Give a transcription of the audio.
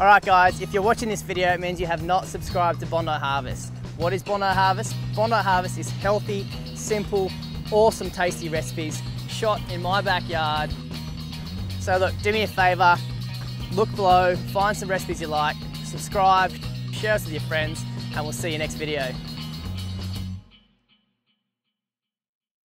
All right guys, if you're watching this video, it means you have not subscribed to Bondi Harvest. What is Bondi Harvest? Bondi Harvest is healthy, simple, awesome tasty recipes shot in my backyard. So look, do me a favor, look below, find some recipes you like, subscribe, share us with your friends, and we'll see you next video.